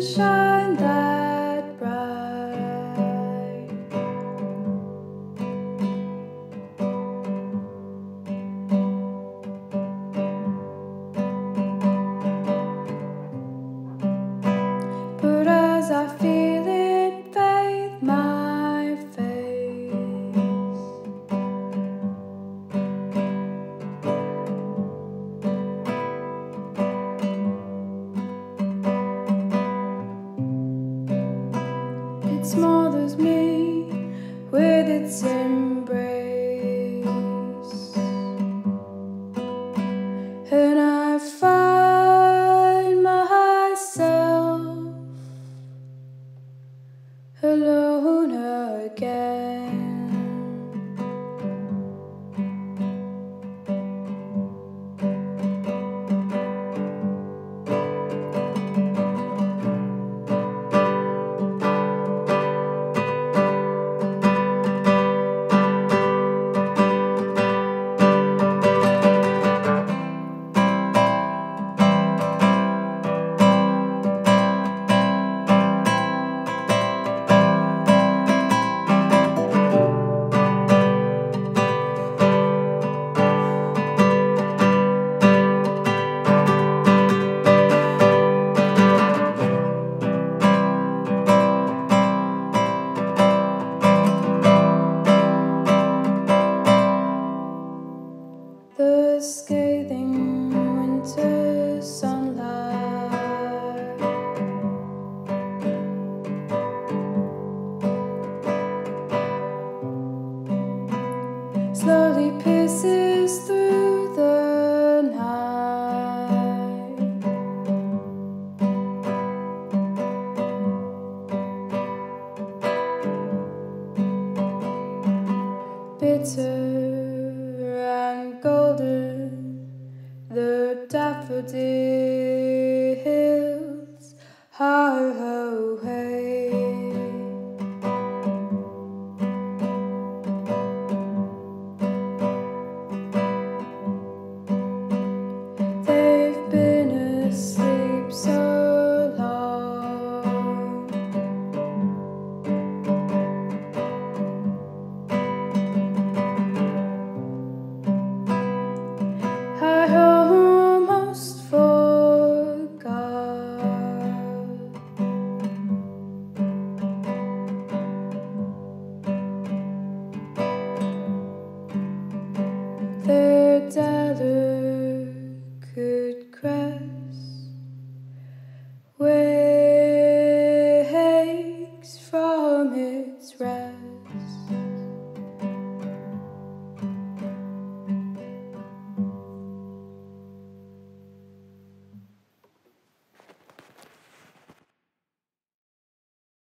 shine that bright. But as I feel it smothers me with its embrace, slowly pierces through the night. Bitter and golden, the daffodils, ho ho hey. together.